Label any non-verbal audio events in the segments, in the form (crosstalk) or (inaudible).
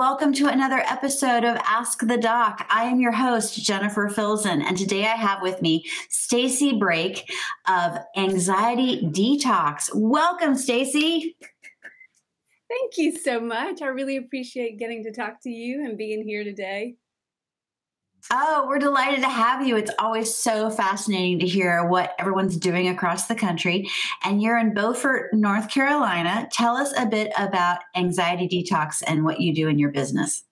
welcome to another episode of Ask the Doc. I am your host, Jennifer Filzen, and today I have with me Stacey Brake of Anxiety Detox. Welcome, Stacey. Thank you so much. I really appreciate getting to talk to you and being here today. Oh, we're delighted to have you. It's always so fascinating to hear what everyone's doing across the country. And you're in Beaufort, North Carolina. Tell us a bit about Anxiety Detox and what you do in your business.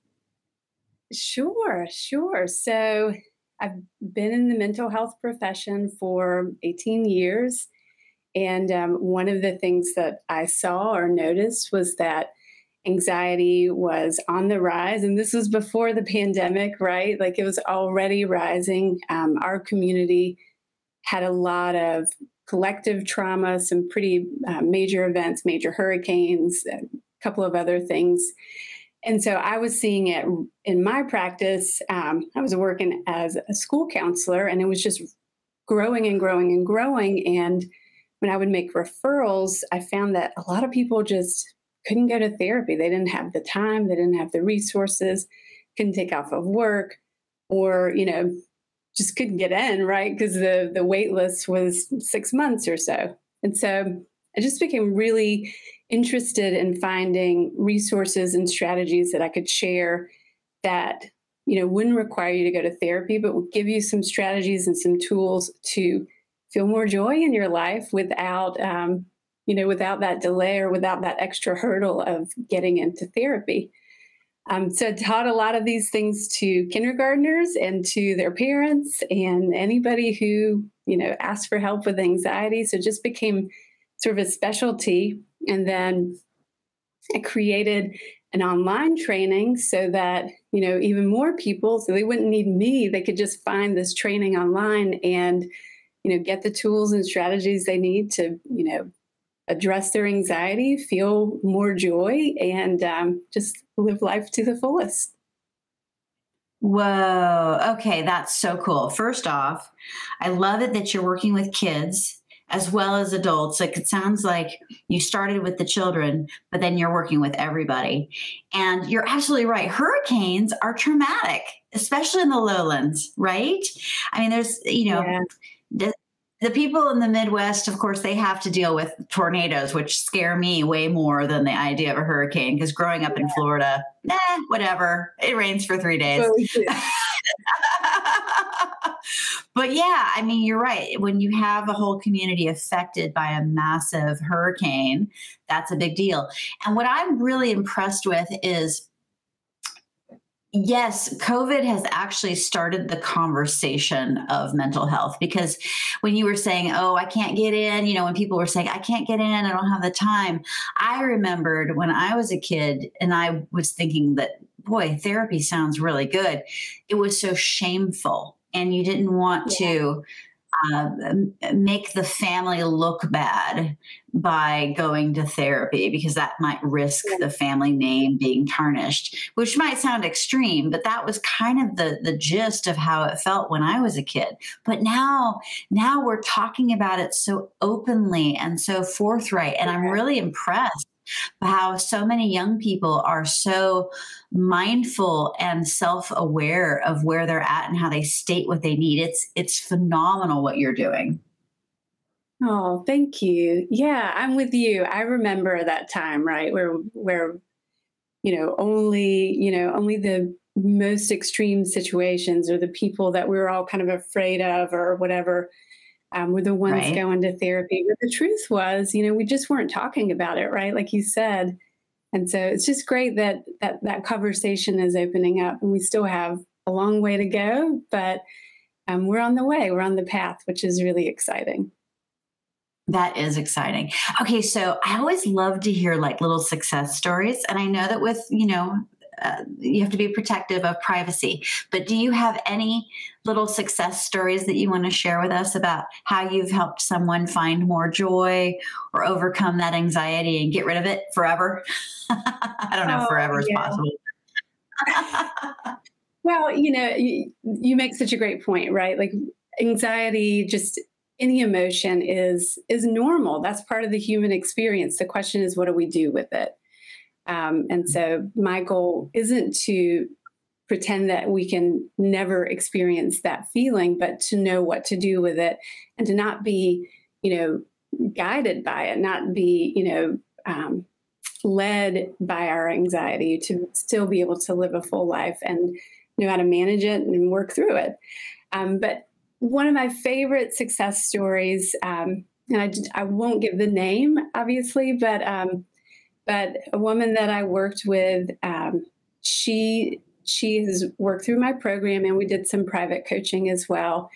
Sure, sure. So, I've been in the mental health profession for 18 years. And um, one of the things that I saw or noticed was that anxiety was on the rise. And this was before the pandemic, right? Like it was already rising. Um, our community had a lot of collective trauma, some pretty uh, major events, major hurricanes, a couple of other things. And so I was seeing it in my practice. Um, I was working as a school counselor, and it was just growing and growing and growing. And when I would make referrals, I found that a lot of people just couldn't go to therapy. They didn't have the time, they didn't have the resources, couldn't take off of work, or, you know, just couldn't get in, right? Because the, the wait list was six months or so. And so I just became really interested in finding resources and strategies that I could share that, you know, wouldn't require you to go to therapy, but would give you some strategies and some tools to feel more joy in your life without um, you know, without that delay or without that extra hurdle of getting into therapy. Um, so I taught a lot of these things to kindergartners and to their parents and anybody who, you know, asked for help with anxiety. So it just became sort of a specialty. And then I created an online training so that, you know, even more people, so they wouldn't need me, they could just find this training online and, you know, get the tools and strategies they need to, you know, address their anxiety, feel more joy, and um, just live life to the fullest. Whoa. Okay, that's so cool. First off, I love it that you're working with kids as well as adults. Like it sounds like you started with the children, but then you're working with everybody. And you're absolutely right. Hurricanes are traumatic, especially in the lowlands, right? I mean, there's, you know, yeah the people in the Midwest, of course, they have to deal with tornadoes, which scare me way more than the idea of a hurricane. Because growing up yeah. in Florida, nah, whatever. It rains for three days. (laughs) but yeah, I mean, you're right. When you have a whole community affected by a massive hurricane, that's a big deal. And what I'm really impressed with is Yes, COVID has actually started the conversation of mental health because when you were saying, Oh, I can't get in, you know, when people were saying, I can't get in, I don't have the time. I remembered when I was a kid and I was thinking that, boy, therapy sounds really good. It was so shameful and you didn't want yeah. to uh, make the family look bad by going to therapy because that might risk the family name being tarnished, which might sound extreme, but that was kind of the the gist of how it felt when I was a kid. But now, now we're talking about it so openly and so forthright, and I'm really impressed how so many young people are so mindful and self-aware of where they're at and how they state what they need. It's it's phenomenal what you're doing. Oh, thank you. Yeah, I'm with you. I remember that time, right, where where you know, only, you know, only the most extreme situations or the people that we were all kind of afraid of or whatever um, were the ones right. going to therapy. But the truth was, you know, we just weren't talking about it, right? Like you said. And so it's just great that that that conversation is opening up, and we still have a long way to go, but um, we're on the way. We're on the path, which is really exciting. That is exciting. Okay, so I always love to hear like little success stories, and I know that with you know uh, you have to be protective of privacy. But do you have any little success stories that you want to share with us about how you've helped someone find more joy or overcome that anxiety and get rid of it forever? (laughs) I don't know if oh, forever is yeah. possible. (laughs) well, you know, you, you make such a great point, right? Like anxiety just any emotion is is normal that's part of the human experience the question is what do we do with it Um, and so my goal isn't to pretend that we can never experience that feeling, but to know what to do with it and to not be, you know, guided by it, not be, you know, um, led by our anxiety to still be able to live a full life and know how to manage it and work through it. Um, but one of my favorite success stories, um, and I, I won't give the name, obviously, but um, but a woman that I worked with, um, she she has worked through my program, and we did some private coaching as well.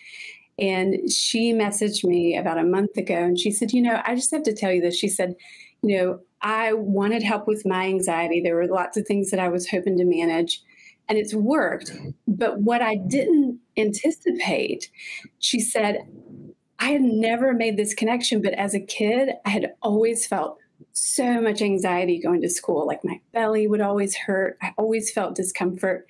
And she messaged me about a month ago, and she said, "You know, I just have to tell you this." She said, "You know, I wanted help with my anxiety. There were lots of things that I was hoping to manage." and it's worked. But what I didn't anticipate, she said, I had never made this connection, but as a kid, I had always felt so much anxiety going to school. Like my belly would always hurt. I always felt discomfort.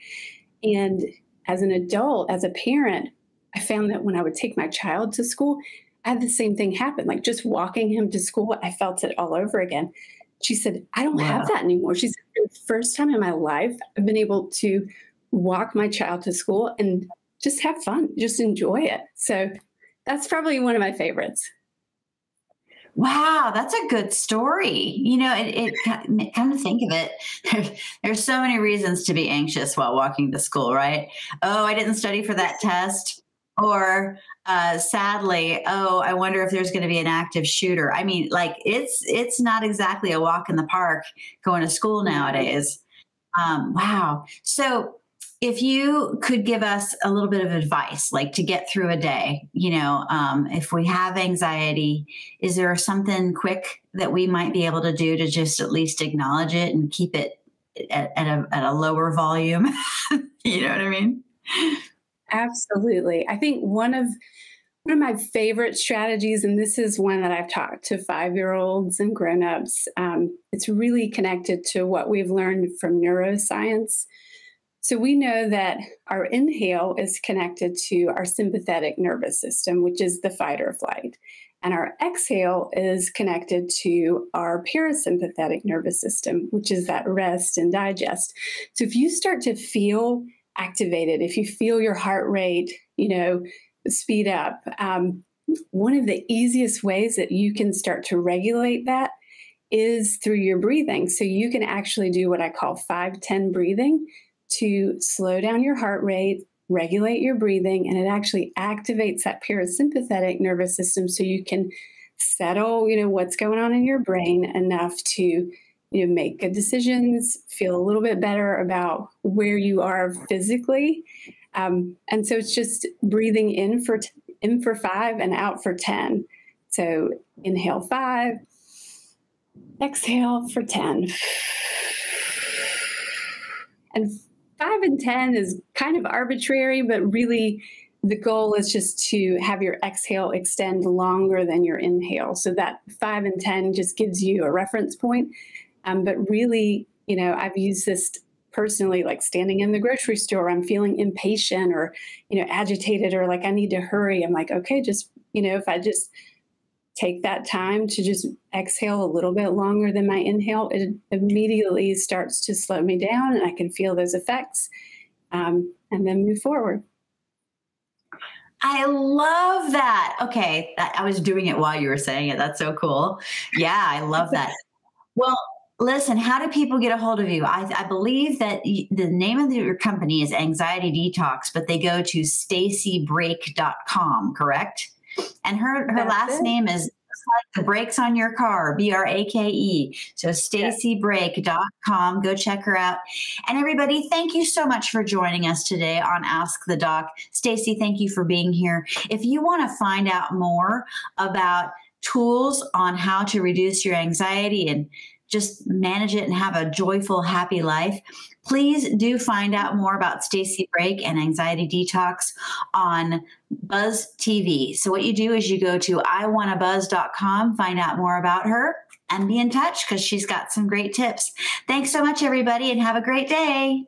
And as an adult, as a parent, I found that when I would take my child to school, I had the same thing happen. Like just walking him to school, I felt it all over again. She said, I don't wow. have that anymore. She said, the first time in my life, I've been able to walk my child to school and just have fun, just enjoy it. So that's probably one of my favorites. Wow, that's a good story. You know, it, it come to think of it, (laughs) there's, there's so many reasons to be anxious while walking to school, right? Oh, I didn't study for that test. Or uh, sadly, oh, I wonder if there's going to be an active shooter. I mean, like it's it's not exactly a walk in the park going to school nowadays. Um, wow. So, if you could give us a little bit of advice, like to get through a day, you know, um, if we have anxiety, is there something quick that we might be able to do to just at least acknowledge it and keep it at, at a, at a lower volume? (laughs) you know what I mean? Absolutely. I think one of one of my favorite strategies, and this is one that I've taught to five year olds and grown ups, um, it's really connected to what we've learned from neuroscience. So we know that our inhale is connected to our sympathetic nervous system, which is the fight or flight. And our exhale is connected to our parasympathetic nervous system, which is that rest and digest. So if you start to feel activated, if you feel your heart rate, you know, speed up, um, one of the easiest ways that you can start to regulate that is through your breathing. So you can actually do what I call 510 breathing to slow down your heart rate, regulate your breathing, and it actually activates that parasympathetic nervous system so you can settle, you know, what's going on in your brain enough to you know make good decisions feel a little bit better about where you are physically. Um, and so it's just breathing in for in for five and out for 10 so inhale five exhale for 10 and and 10 is kind of arbitrary but really the goal is just to have your exhale extend longer than your inhale so that five and 10 just gives you a reference point um, but really, you know, I've used this personally, like standing in the grocery store, I'm feeling impatient or, you know, agitated or like I need to hurry. I'm like, okay, just, you know, if I just take that time to just exhale a little bit longer than my inhale, it immediately starts to slow me down and I can feel those effects um, and then move forward. I love that. Okay, I was doing it while you were saying it. That's so cool. Yeah, I love that. (laughs) Well, Listen, how do people get a hold of you? I, I believe that the name of your company is Anxiety Detox, but they go to staceybrake.com, correct? And her, her last it. name is like the brakes on your car, B R A K E. So staceybrake.com. Go check her out. And everybody, thank you so much for joining us today on Ask the Doc. Stacey, thank you for being here. If you want to find out more about tools on how to reduce your anxiety and just manage it and have a joyful, happy life, please do find out more about Stacey Brake and Anxiety Detox on Buzz TV. So what you do is you go to iwannabuzz.com, find out more about her, and be in touch because she's got some great tips. Thanks so much, everybody, and have a great day.